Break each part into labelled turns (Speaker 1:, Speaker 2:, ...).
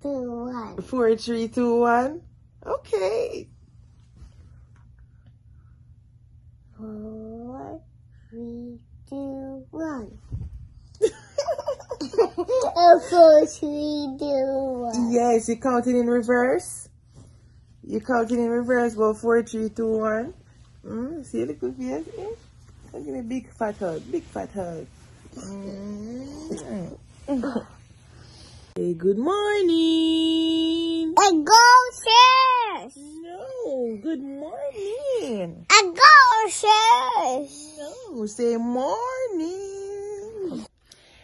Speaker 1: Forty-one.
Speaker 2: Four, three, two, one. Okay.
Speaker 1: Four, three, two, one. Four, three, two, one.
Speaker 2: Yes, you counting in reverse. You counting in reverse. Well, four, three, two, one. Mm, see little face. Eh? Give me a big fat hug. Big fat hug. Mm. Hey, good morning.
Speaker 1: A go shares.
Speaker 2: No, good morning.
Speaker 1: A go shares.
Speaker 2: No, say morning.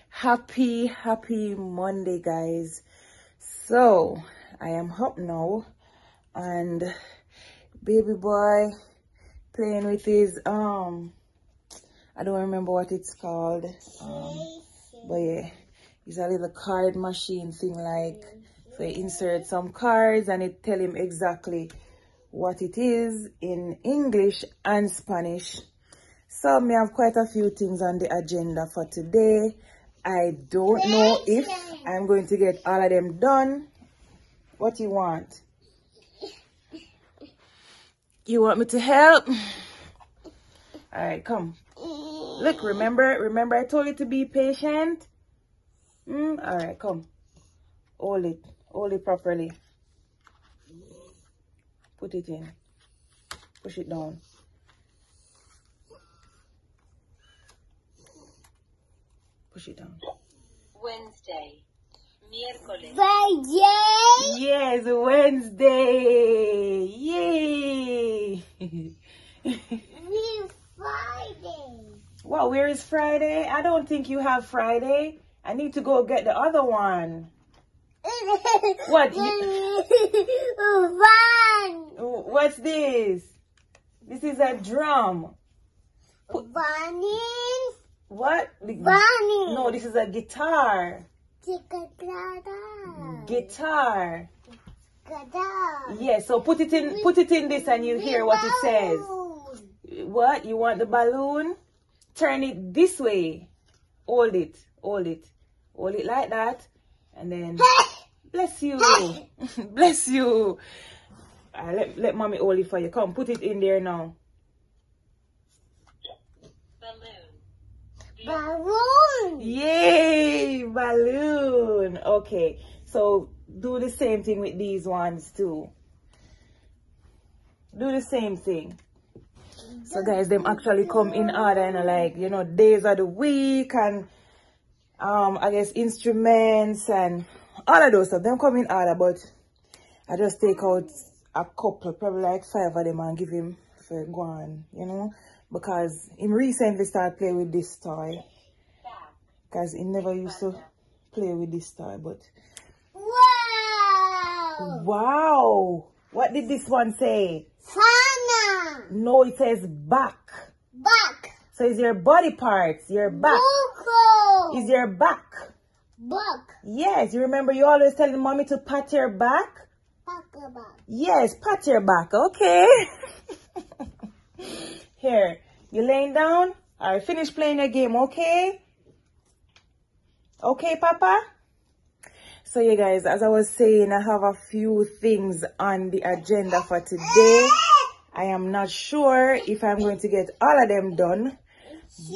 Speaker 2: Happy, happy Monday, guys. So, I am up now, and baby boy playing with his, um, I don't remember what it's called. Um, but yeah, it's a little card machine thing like, so you insert some cards and it tell him exactly what it is in English and Spanish. So me have quite a few things on the agenda for today. I don't know if I'm going to get all of them done. What you want? You want me to help? All right, come. Look, remember, remember I told you to be patient? Mm, all right, come. Hold it. Hold it properly. Put it in. Push it down. Push it down.
Speaker 3: Wednesday, miércoles,
Speaker 1: Friday.
Speaker 2: Yes, Wednesday. Yay.
Speaker 1: We Friday.
Speaker 2: well, where is Friday? I don't think you have Friday. I need to go get the other one. What?
Speaker 1: One.
Speaker 2: What's this? This is a drum.
Speaker 1: Bunny.
Speaker 2: What?
Speaker 1: Bunny.
Speaker 2: No, this is a guitar. Guitar.
Speaker 1: Gada.
Speaker 2: Yes, so put it in put it in this and you hear what it says. What? You want the balloon? Turn it this way. Hold it. Hold it. Hold it like that. And then bless you. bless you. Uh, let, let mommy hold it for you. Come, put it in there now.
Speaker 3: balloon,
Speaker 1: Balloon.
Speaker 2: Yay! Balloon. Okay. So do the same thing with these ones too. Do the same thing. So guys, them actually come in order and like, you know, days of the week and um I guess instruments and all of those stuff. Them come in order, but I just take out a couple, probably like five of them and give him for go on, you know. Because him recently started playing with this toy. Because he never used to play with this toy, but
Speaker 1: Wow.
Speaker 2: wow! What did this one say?
Speaker 1: Fana.
Speaker 2: No, it says back.
Speaker 1: Back.
Speaker 2: So it's your body parts, your back. Is your back.
Speaker 1: Back.
Speaker 2: Yes, you remember you always telling mommy to pat your back?
Speaker 1: Buck.
Speaker 2: Yes, pat your back, okay? Here, you laying down? Alright, finish playing your game, okay? Okay, Papa? So yeah guys, as I was saying, I have a few things on the agenda for today. I am not sure if I'm going to get all of them done,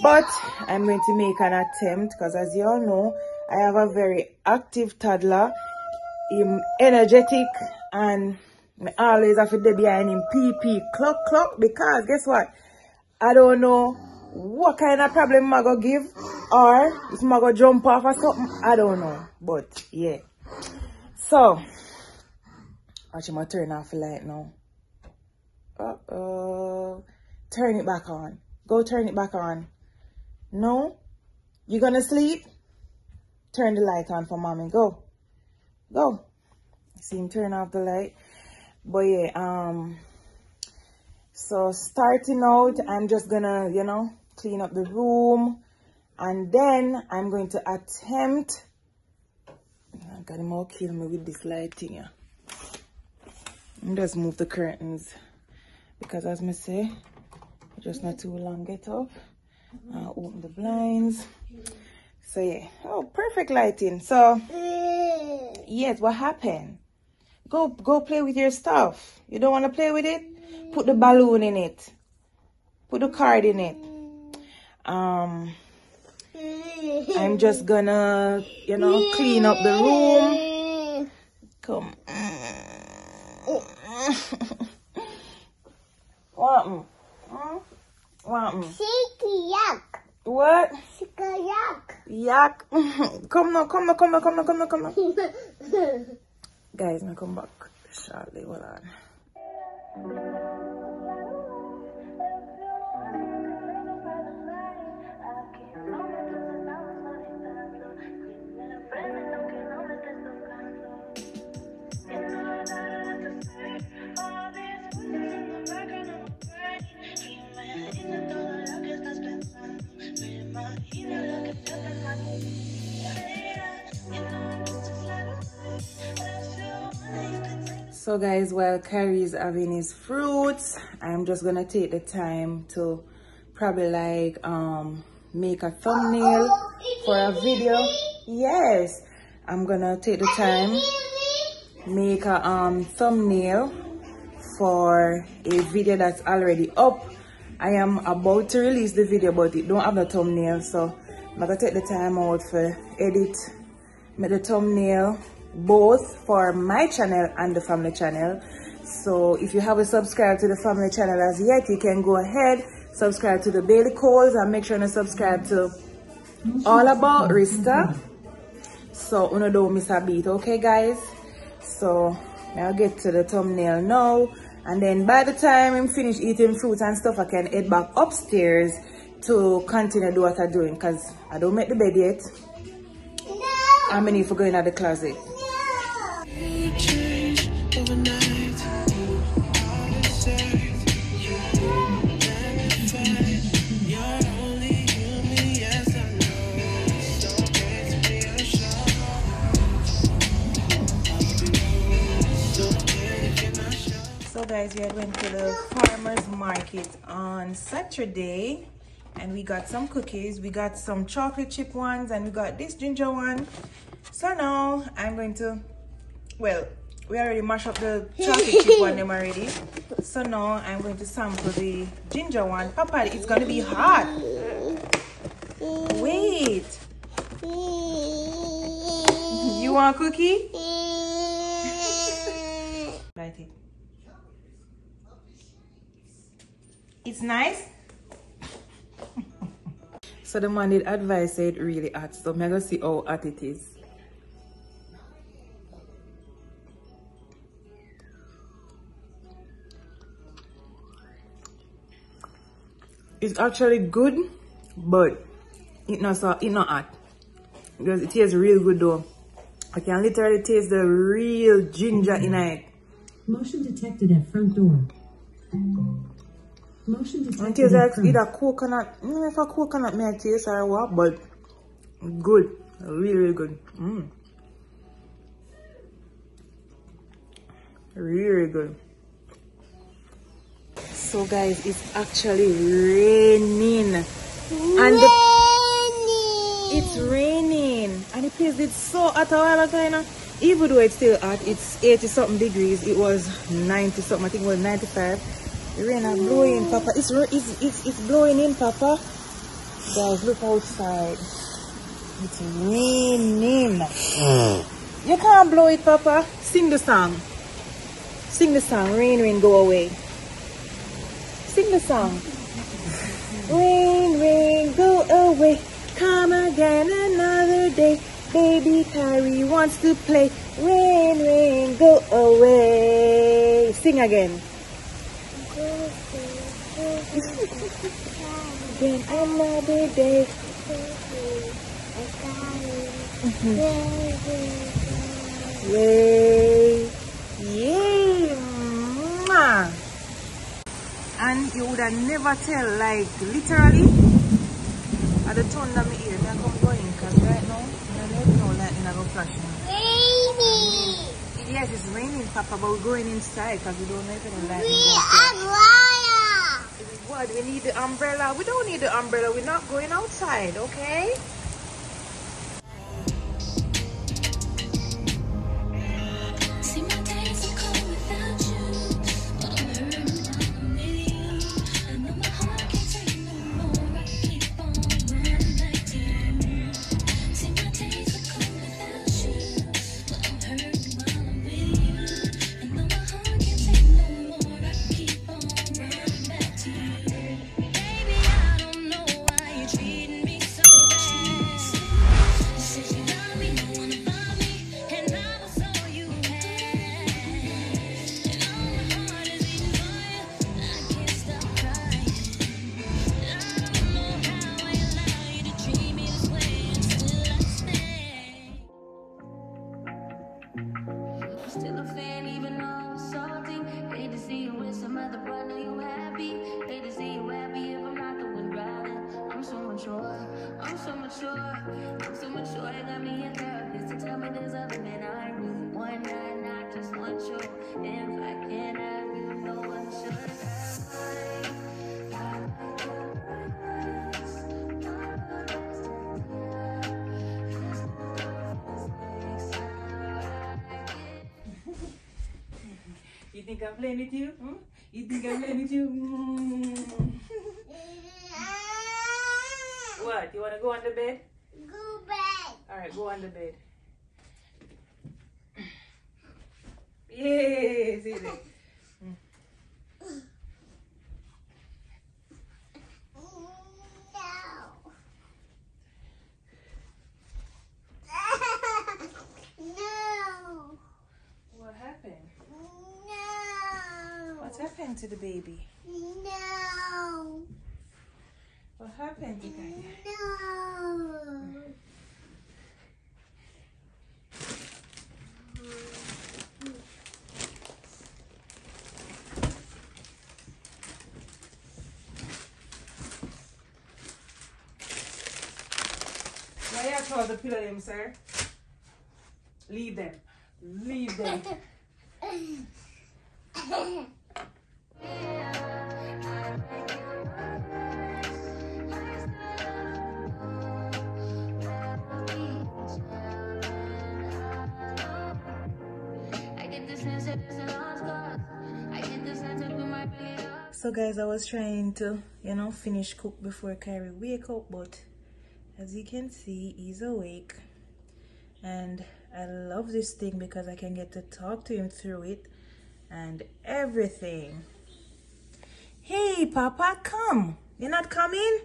Speaker 2: but I'm going to make an attempt because as you all know, I have a very active toddler, him energetic and I always have to be behind him pee pee clock clock because guess what? I don't know what kind of problem I go give or if I go jump off or something. I don't know. But yeah. So watch him turn off the light now. Uh oh. Turn it back on. Go turn it back on. No? You're gonna sleep? Turn the light on for mommy. Go. Go. See him turn off the light. But yeah, um so starting out, I'm just gonna, you know, clean up the room and then I'm going to attempt God, him all kill me with this light thing. Yeah. Just move the curtains because as me say, just not too long get up. Uh, open the blinds. So yeah, oh, perfect lighting. So yes, what happened? Go, go play with your stuff. You don't want to play with it? Put the balloon in it. Put the card in it. Um, I'm just gonna, you know, clean up the room. Come. what? What? mm?
Speaker 1: Sticky yuck.
Speaker 2: What?
Speaker 1: Sticky yuck.
Speaker 2: Yak. come now, come now, come now, come now, come now, come now. Guys, I'm come back shortly. Hold on. So guys, while Kyrie is having his fruits, I'm just gonna take the time to probably like um make a thumbnail for a video. Yes, I'm gonna take the time make a um thumbnail for a video that's already up. I am about to release the video, but it don't have a thumbnail, so I'm gonna take the time out for edit, make the thumbnail both for my channel and the family channel. So if you haven't subscribed to the family channel as yet, you can go ahead, subscribe to the Bailey Calls and make sure to subscribe to All About Rista. So uno don't miss a beat, okay guys? So I'll get to the thumbnail now. And then by the time I'm finished eating fruit and stuff, I can head back upstairs to continue do what I'm doing because I don't make the bed yet. I'm gonna need to go in the closet. Had went to the farmer's market on Saturday and we got some cookies. We got some chocolate chip ones and we got this ginger one. So now I'm going to, well, we already mashed up the chocolate chip one them already. So now I'm going to sample the ginger one. Papa, it's gonna be hot. Wait, you want a cookie? Bite it. It's nice. so the man did advise say it really hot. So I'm gonna see how hot it is. It's actually good, but it not so it not hot. Because it tastes real good though. I can literally taste the real ginger in it.
Speaker 4: Motion detected at front door. Motion
Speaker 2: It
Speaker 4: detected
Speaker 2: tastes like either coconut, mm, if a coconut may taste or what, but good, really, really good. Mm. Really, really good. So guys, it's actually raining, and the, it's raining, and the place is so hot a while ago, you know. Even though it's still hot, it's 80 something degrees. It was 90 something. I think it was 95. Rain are blowing, Papa. It's, it's, it's, it's blowing in, Papa. Guys, look outside. It's raining. Hmm. You can't blow it, Papa. Sing the song. Sing the song. Rain, rain, go away. Sing the song. Rain, rain, go away. Come again another day. Baby Kyrie wants to play. Rain, rain, go away. Sing again. Again another day. Yay. Yay. Mwah. And you would have never tell, like, literally, at the tone that me ear, I come going, because right now, I don't know lightning I go flashing.
Speaker 1: raining.
Speaker 2: Yes, it's raining, Papa, but we're going inside because we don't if any lightning
Speaker 1: We liar.
Speaker 2: What? We need the umbrella. We don't need the umbrella. We're not going outside, okay?
Speaker 5: You
Speaker 2: think I'm playing with you? Hmm? You think I'm playing with you? Mm. What? You want to go on the bed?
Speaker 1: Go back.
Speaker 2: All right, go on the bed. Yes, there.
Speaker 1: No. No.
Speaker 2: What happened?
Speaker 1: No.
Speaker 2: What's happened to the baby?
Speaker 1: No.
Speaker 2: What happened to Kaya?
Speaker 1: No.
Speaker 2: Why you the pillow them, sir? Leave them. Leave them.
Speaker 5: I get this sense that it's a lost cause. I get this sense that we might be up.
Speaker 2: So guys, I was trying to, you know, finish cook before Kyrie wake up, but as you can see, he's awake. And I love this thing because I can get to talk to him through it and everything. Hey, Papa, come. You're not coming?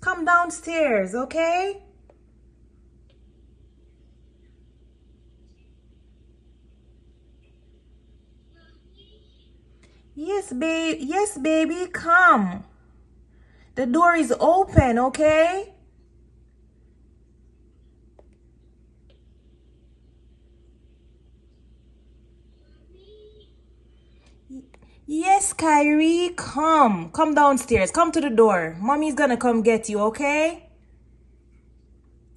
Speaker 2: Come downstairs, okay? Yes, babe. Yes, baby, come. The door is open, okay? Yes, Kyrie, come. Come downstairs. Come to the door. Mommy's gonna come get you, okay?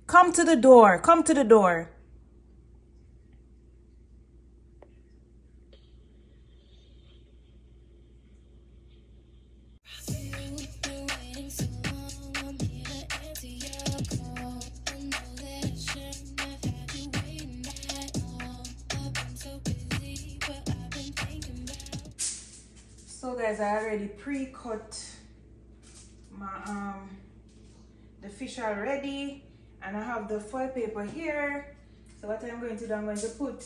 Speaker 2: Come to the door. Come to the door.
Speaker 5: I
Speaker 2: already pre-cut my um the fish already and I have the foil paper here. So what I'm going to do, I'm going to put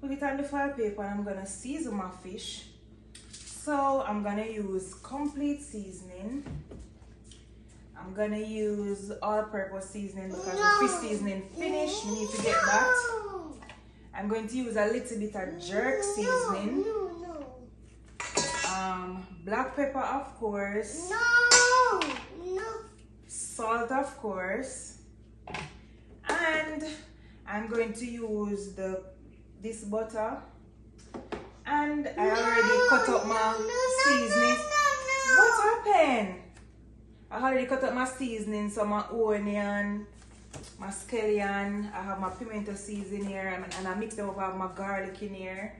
Speaker 2: put it on the foil paper and I'm gonna season my fish. So I'm gonna use complete seasoning. I'm gonna use all-purpose seasoning because the fish seasoning finished. We need to get that. I'm going to use a little bit of jerk seasoning.
Speaker 1: No, no,
Speaker 2: Um, black pepper, of course.
Speaker 1: no. No.
Speaker 2: Salt, of course. And I'm going to use the this butter. And I already cut up my
Speaker 1: no, no,
Speaker 2: seasoning.
Speaker 1: no, no, no.
Speaker 2: What happened? I already cut up my seasoning, so my onion, my scallion, I have my pimento seeds in here, and, and I mix them up. I have my garlic in here,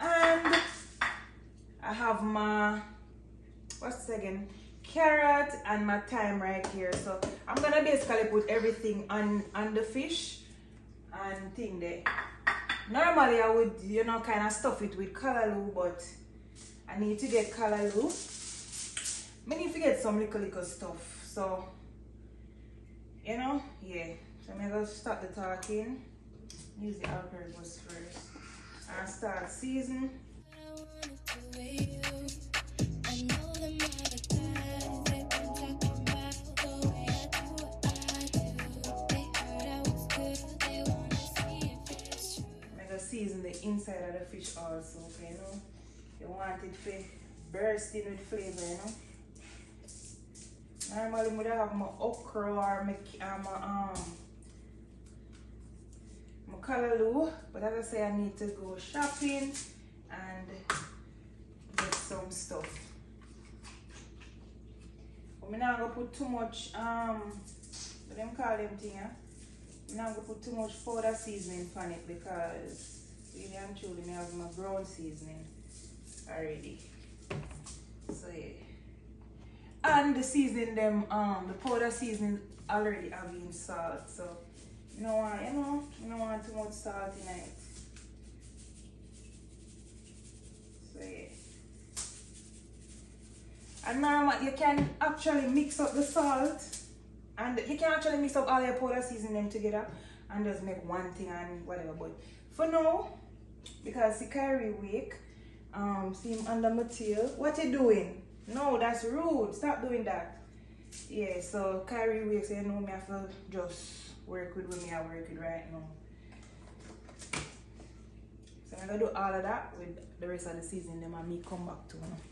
Speaker 2: and I have my what's this again? Carrot and my thyme right here. So I'm gonna basically put everything on on the fish and thing there. Normally I would, you know, kind of stuff it with callaloo, but I need to get callaloo. I need to get some little little stuff. So, you know, yeah. So I'm gonna start the talking. Use the all-purpose first. And start season. Season the inside of the fish also, okay, you know. You want it to burst in with flavor, you know. Normally, would have my okra or my, uh, my um, my callaloo, but as I say, I need to go shopping and some stuff. I'm not gonna put too much um, what them call them thing, yeah? I'm not gonna put too much powder seasoning on it because really and truly I have my brown seasoning already. So yeah. And the seasoning them um the powder seasoning already having salt. So you know what, you know, you don't want too much salt in it. So yeah. And now you can actually mix up the salt and you can actually mix up all your powder seasoning them together and just make one thing and whatever. But for now, because the Kyrie week, um, see him under my tail. What you doing? No, that's rude. Stop doing that. Yeah, so Kyrie week, so you know me, I feel just work with what me I work with right now. So I'm gonna do all of that with the rest of the season, then I me come back to you.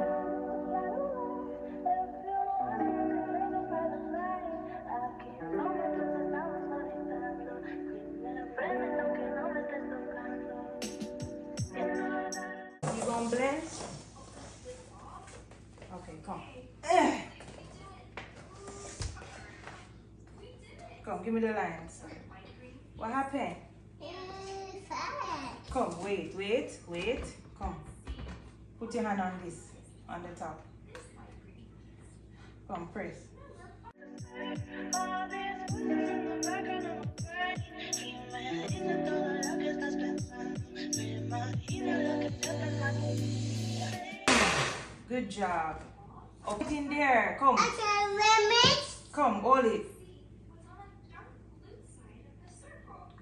Speaker 2: Come, give me the lines. What happened? Come, wait, wait, wait. Come. Put your hand on this, on the top. Come, press. Good job. Oh, put in there. Come, come, hold it.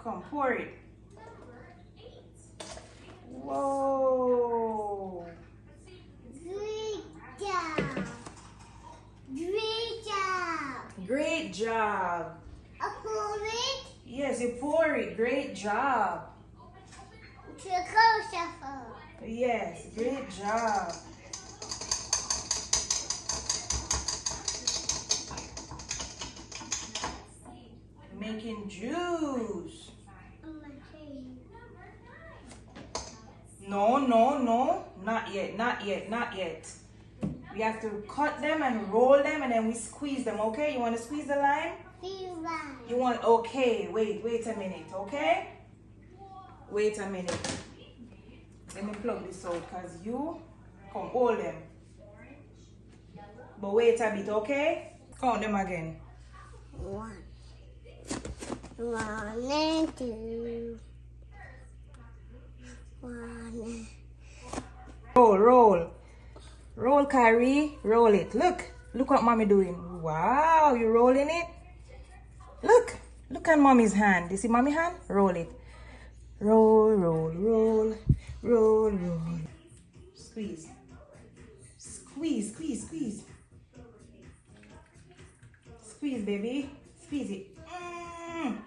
Speaker 2: Come, pour it. Whoa. Great job. Yes, you pour it. Great job. Yes, great job. Juice. No, no, no. Not yet, not yet, not yet. We have to cut them and roll them and then we squeeze them, okay? You want to squeeze the lime? You want, okay, wait, wait a minute, okay? Wait a minute. Let me plug this out because you, come hold them. But wait a bit, okay? Count them again.
Speaker 1: One. One and two. One.
Speaker 2: Roll, roll. Roll, Kyrie. Roll it. Look. Look what mommy doing. Wow, you rolling it? Look. Look at mommy's hand. You see mommy hand? Roll it. Roll, roll, roll. Roll, roll. Squeeze. Squeeze, squeeze, squeeze. Squeeze, baby. Squeeze it. Mm.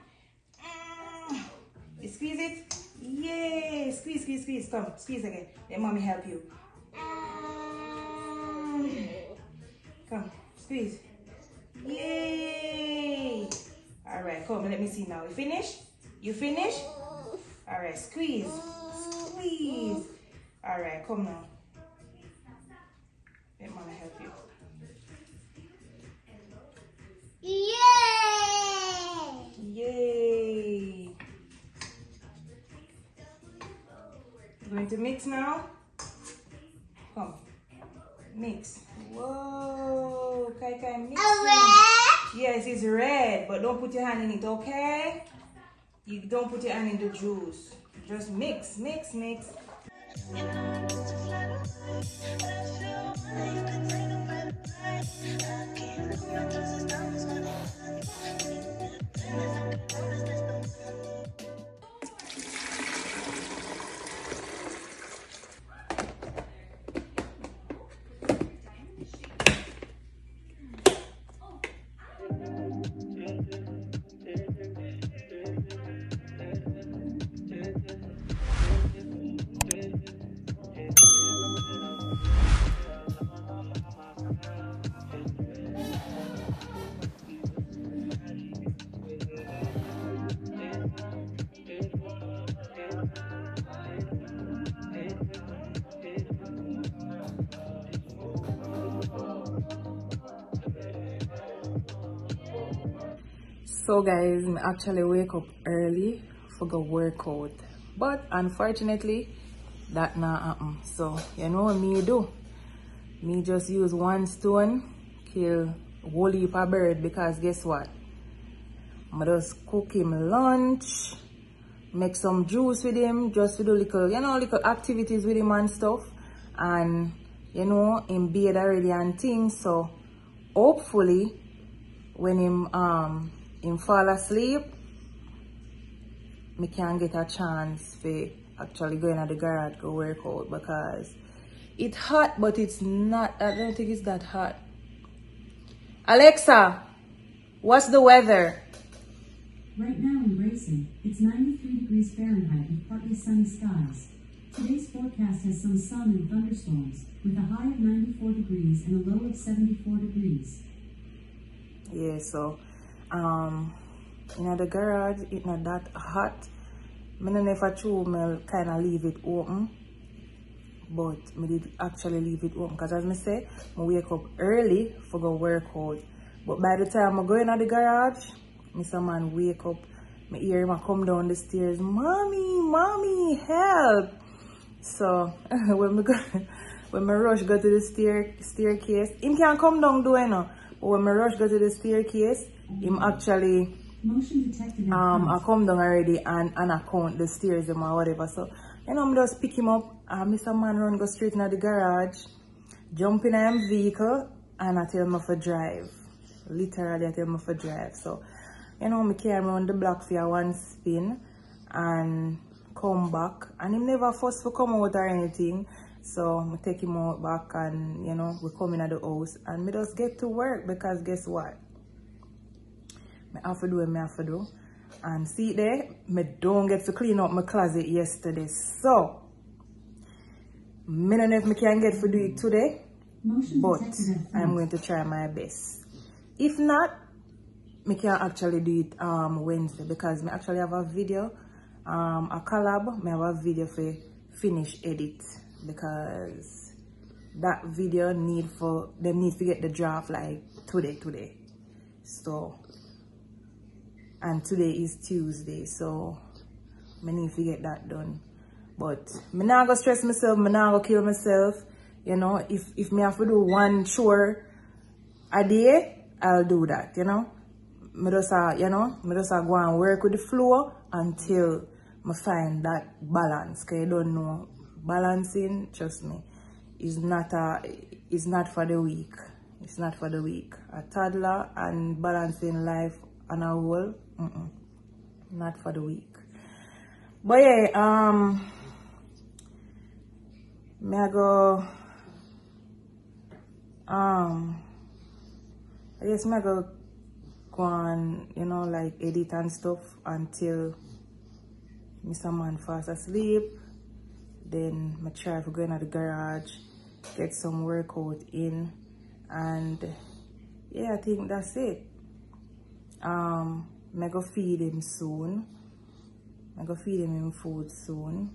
Speaker 2: Mm. You squeeze it? Yay! Squeeze, squeeze, squeeze. Come, squeeze again. Let mommy help you. Come, squeeze. Yay! All right, come, let me see now. You finish? You finish? All right, squeeze. Squeeze. All right, come now. To mix now? Come. Mix. Whoa! Kai Kai mix. Yes, it's red, but don't put your hand in it, okay? You don't put your hand in the juice. Just mix, mix, mix. So guys, I actually wake up early for go workout. But unfortunately, that not happen. So you know what me do? Me just use one stone, kill heap of bird because guess what? I just cook him lunch, make some juice with him, just to do little, you know, little activities with him and stuff. And you know, in bed already and things. So hopefully when him um him fall asleep, me can't get a chance for actually going to the garage go work out because it's hot but it's not I don't think it's that hot. Alexa, what's the weather?
Speaker 4: Right now in Racing, it's 93 degrees Fahrenheit with partly sunny skies. Today's forecast has some sun and thunderstorms, with a high of 94 degrees and a low of 74 degrees.
Speaker 2: Yeah, so um in the garage it's not that hot. I don't know if I kind of leave it open. But me did actually leave it open because as me say, I wake up early for go work out. But by the time I go in the garage, some man wake up, me hear him come down the stairs, Mommy, mommy, help. So when me go when me rush go to the stair staircase, him can't come down do you know. But when me rush go to the staircase, him actually
Speaker 4: Motion detected at
Speaker 2: um I come down already and, and I count the stairs them or whatever. So you know, I'm just pick him up and Mr. Man run go straight into the garage, jump in him vehicle and I tell him for drive. Literally I tell him for drive. So you know, me carry him around the block for one spin and come back and him never forced to come out or anything. So I take him out back and you know, we come in at the house and me just get to work because guess what? Me have to do what me have to do. And see there, me don't get to clean up my closet yesterday. So, me don't know if me can get to do it today, but I'm going to try my best. If not, me can actually do it um Wednesday because me actually have a video, um a collab, me have a video for finish edit because that video need for them need to get the draft like today today. So and today is Tuesday, so I need to get that done. But me not go stress myself, me not go kill myself. You know, if if me have to do one chore a day, I'll do that, you know. Me just uh, you know, me just uh, go and work with the flow until me find that balance. Cause you don't know balancing, trust me, is not a is not for the weak. It's not for the weak. A toddler and balancing life on a whole, mm-mm, not for the week. But yeah, um, me I go, um, I guess me I go go on, you know, like edit and stuff until Mr. Man fast asleep. Then my try to go in the garage, get some workout in, and yeah i think that's it um i go feed him soon. I go feed him him food soon.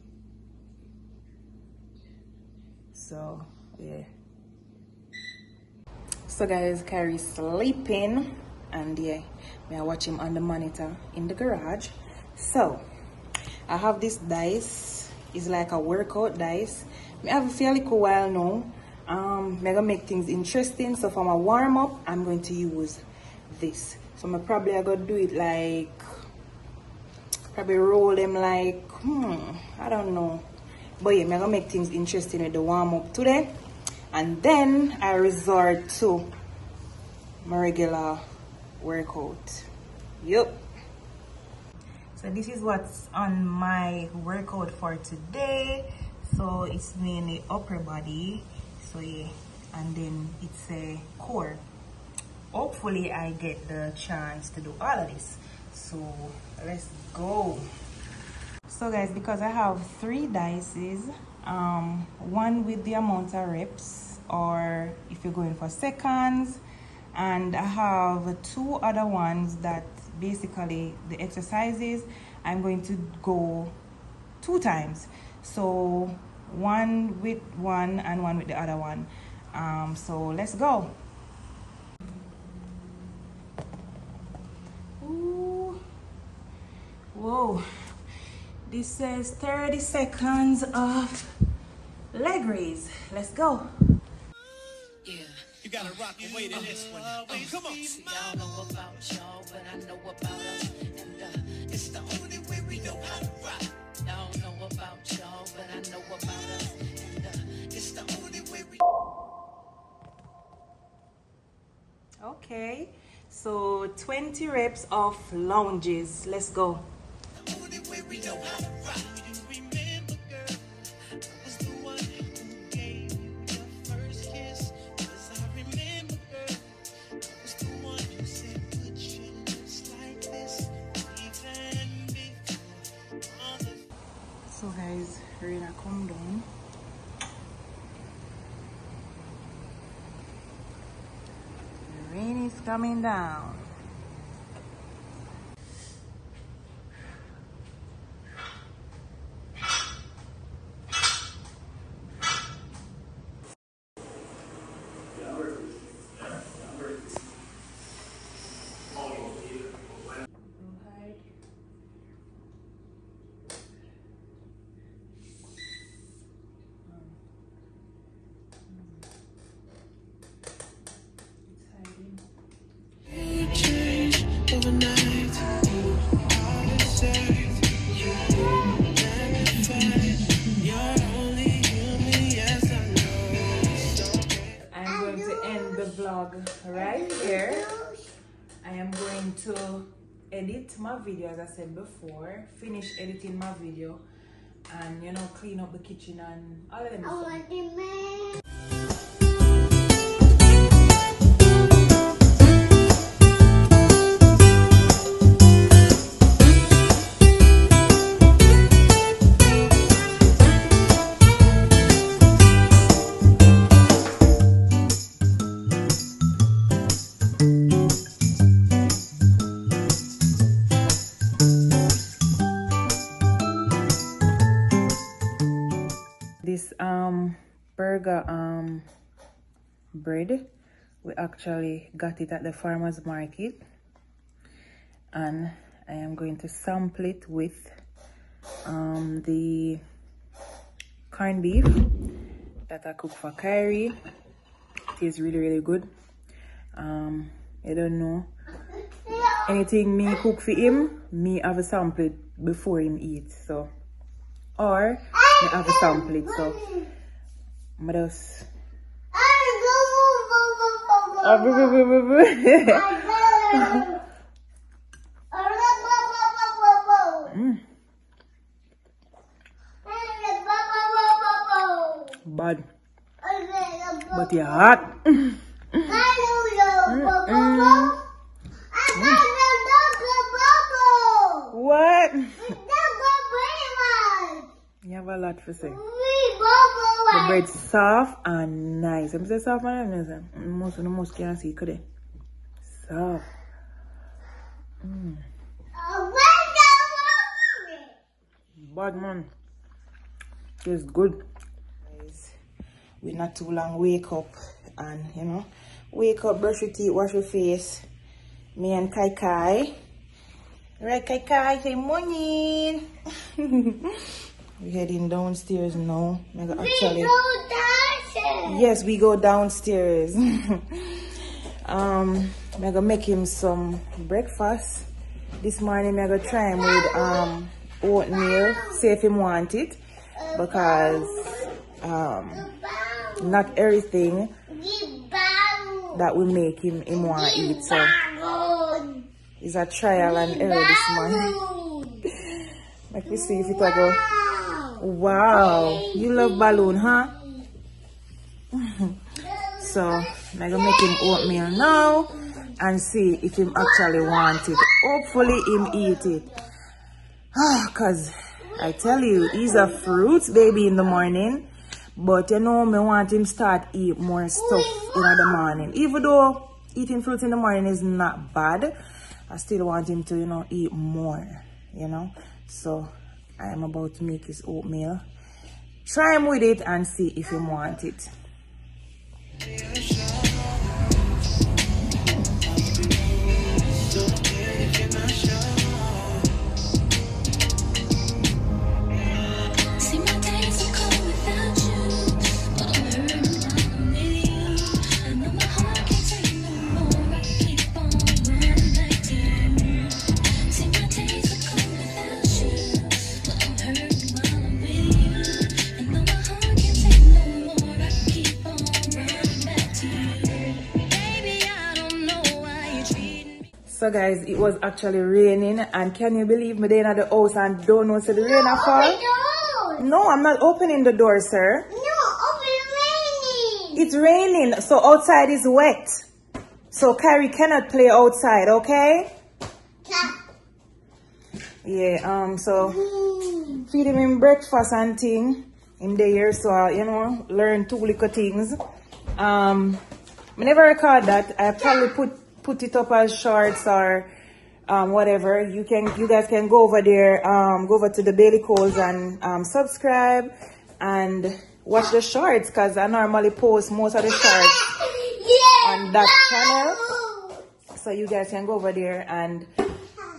Speaker 2: So yeah. So guys Kyrie sleeping and yeah may i watch him on the monitor in the garage. So i have this dice. It's like a workout dice. I have a fairly cool while now. Um i'm gonna make things interesting. So for my warm-up i'm going to use this so i'm probably i gonna do it like probably roll them like hmm i don't know. But yeah i'm gonna make things interesting with the warm-up today. And then i resort to my regular workout. Yep so this is what's on my workout for today. So it's mainly upper body. So yeah. And then it's a core hopefully i get the chance to do all of this. So let's go. So guys because i have three dices um one with the amount of reps or if you're going for seconds and i have two other ones that basically the exercises i'm going to go two times. So one with one and one with the other one. Um so let's go whoa this says 30 seconds of leg raise let's go
Speaker 6: You gotta rock away to this one. Oh, come on.
Speaker 5: Y'all know about y'all, but I know about us. And uh,
Speaker 6: It's the only way we know how to rock.
Speaker 5: y'all know about y'all, but I know about us. And uh,
Speaker 6: It's the only way we.
Speaker 2: okay so 20 reps of lunges let's go so guys we're come down rain is coming down edit my video as i said before finish editing my video and you know clean up the kitchen and all of them burger um bread. We actually got it at the farmers market. And i am going to sample it with um the corned beef that i cook for Kyrie. it is really really good. Um i don't know anything me cook for him me have a sample before him eat so. Or me have a sample so I just boo, boo, boo, boo, boo. Mm, bad but yeah hot what? You have a lot to say The bread soft and nice. I'm say soft and nice. Eh? Most of the most can see, could it? Soft. Mm. Bad man. It's good. Guys, we not too long wake up and you know, wake up, brush your teeth, wash your face. Me and Kai Kai. Right, Kai Kai, say morning. we heading downstairs now. I got actually. Yes, we go downstairs. um, I'm gonna make him some breakfast. This morning I'm gonna try him with um oatmeal, see if he want it. Because um not everything that we make him him want to eat. So it's a trial and error this morning. Let me see if it will go. Wow, you love balloon, huh? so I'm gonna make him oatmeal now and see if him actually want it. Hopefully him eat it. Ah, Cause I tell you, he's a fruit baby in the morning. But you know, me want him start eat more stuff in the morning. Even though eating fruits in the morning is not bad, I still want him to, you know, eat more, you know. So I am about to make his oatmeal. Try him with it and see if you want it. So guys, it was actually raining and can you believe me they in the house and don't know so the rain a fall? No, I'm not opening the door, sir. No, open raining. It's raining, so outside is wet. So Kyrie cannot play outside, okay? Yeah, um, so feed him him breakfast and thing in the year, so uh, you know, learn two little things. Um, I never record that. I probably put put it up as shorts or um, whatever. You can, you guys can go over there, um, go over to the Bailey Coles and um, subscribe and watch the shorts because I normally post most of the shorts on that channel. So you guys can go over there and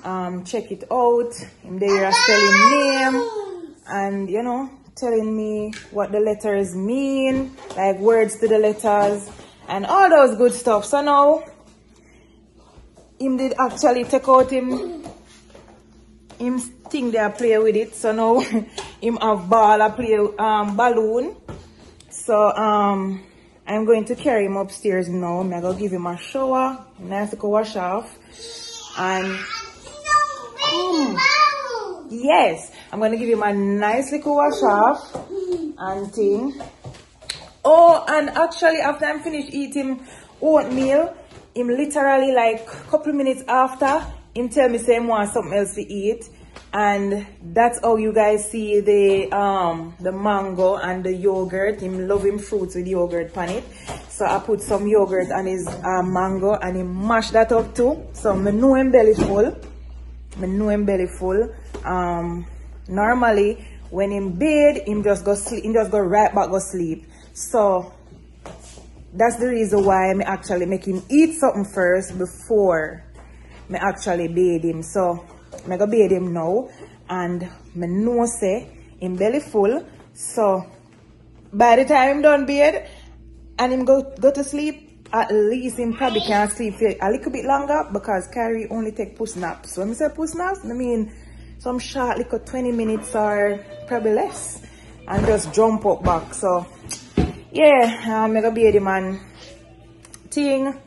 Speaker 2: um, check it out. In there are spelling name and you know telling me what the letters mean, like words to the letters and all those good stuff. So now him did actually take out him him thing there play with it. So now him have ball I play um balloon. So um I'm going to carry him upstairs now. I'm gonna give him a shower, nice to wash off. And yes, I'm gonna give him a nice little wash off and thing. Oh, and actually after I'm finished eating oatmeal, him literally like couple minutes after, him tell me say him something else to eat. And that's how you guys see the um the mango and the yogurt. Him him fruits with yogurt on it. So I put some yogurt on his uh, mango and he mash that up too. So me know him belly full. Me know him belly full. Um normally when him bed, him just go sleep him just go right back go sleep. So that's the reason why I actually make him eat something first before me actually bathe him. So I go bathe him now and me know say him belly full. So by the time him done bathe and him go go to sleep, at least him probably can sleep a little bit longer because Kyrie only take puss naps. So when I say puss naps, I mean some short little 20 minutes or probably less and just jump up back. So yeah, um, I'm gonna bathe him and thing.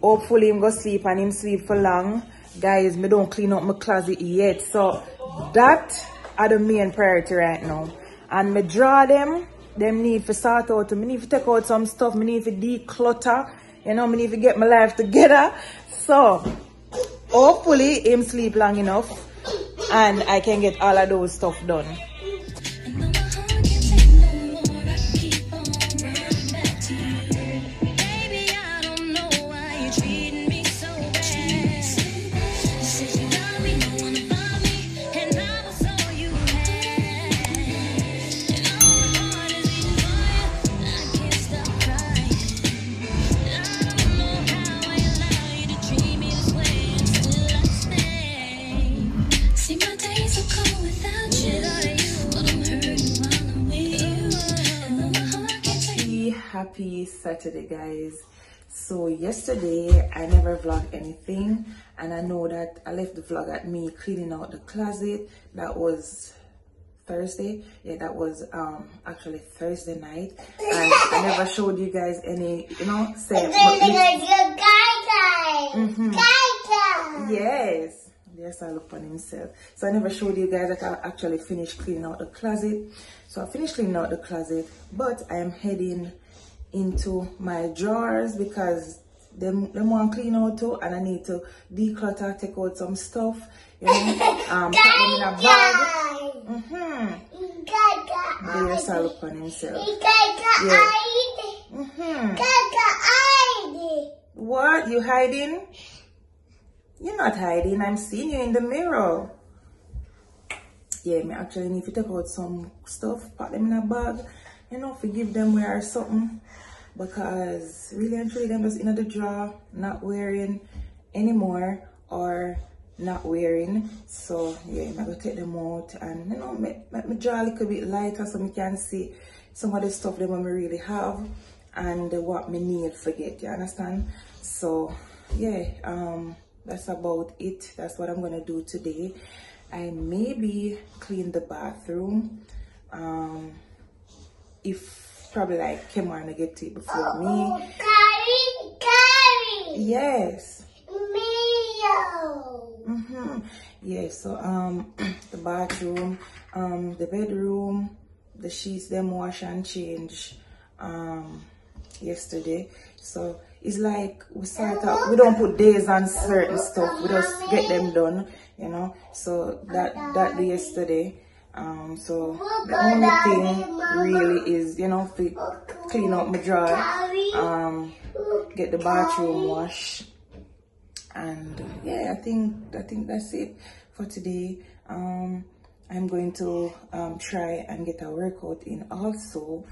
Speaker 2: Hopefully him go sleep and him sleep for long. Guys, me don't clean up my closet yet. So that are the main priority right now. And me draw them. Them need to sort out. Me need to take out some stuff. Me need to declutter. You know, me need to get my life together. So hopefully him sleep long enough and I can get all of those stuff done. Saturday, guys. So yesterday I never vlogged anything, and I know that I left the vlog at me cleaning out the closet. That was Thursday. Yeah, that was um actually Thursday night, and I never showed you guys any, you know, say. Mhm. Yes. Yes, I look on himself. So I never showed you guys that I actually finished cleaning out the closet. So I finished cleaning out the closet, but I am heading into my drawers because them them want clean out too, and I need to declutter, take out some stuff, you know, um, put them in a bag. Mhm. There's I look on himself. Mhm. What? You hiding? You're not hiding. I'm seeing you in the mirror. Yeah, me actually need to take out some stuff, put them in a bag, you know, forgive them or something. Because really and truly them just in the drawer, not wearing anymore or not wearing. So yeah, I'm gonna take them out and you know make, make my drawer a little bit lighter so we can see some of the stuff that I really have and what me need forget, you understand? So yeah, um that's about it. That's what I'm gonna do today. I maybe clean the bathroom. Um if probably like Kemar get to it before me. Yes. Mm-hmm. Yeah, so um the bathroom, um the bedroom, the sheets them wash and change um yesterday. So it's like we start out we don't put days on certain stuff, we just get them done, you know. So that that day yesterday. Um so the only thing really is, you know, to clean up my drawer, um get the bathroom washed, and uh, yeah i think i think that's it for today. Um i'm going to um try and get a workout in also.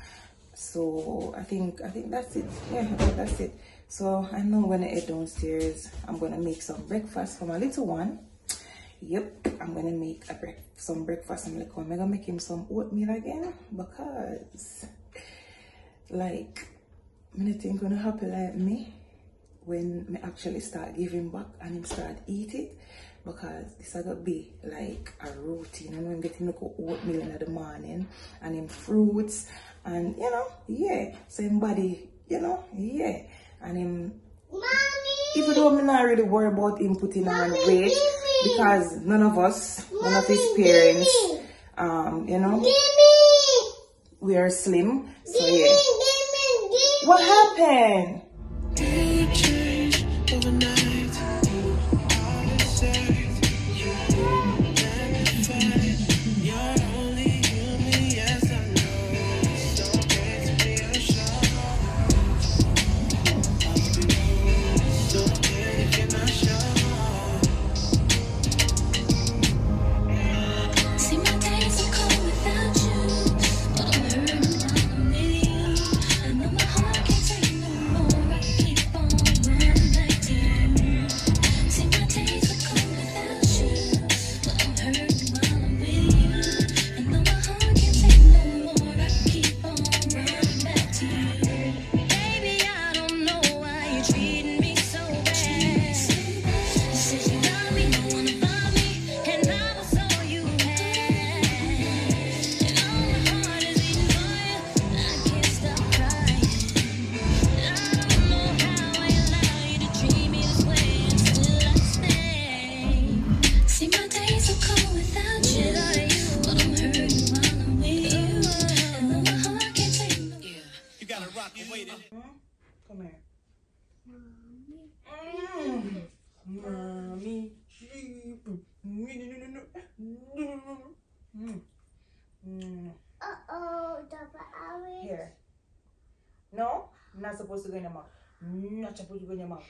Speaker 2: So i think i think that's it. Yeah I think that's it. So i know when i head downstairs i'm gonna make some breakfast for my little one yep i'm gonna make a break some breakfast. I'm like oh, i'm gonna make him some oatmeal again because like anything gonna happen like me when me actually start giving back and him start eat it because this is gonna be like a routine. And I'm getting like oatmeal in the morning and him fruits and you know yeah so him body you know yeah. And him Mommy! even though I'm not really worried about him putting on weight because none of us none of his parents um you know we are slim. So yeah. what happened not supposed to go in your mouth. Not supposed to go in your mouth.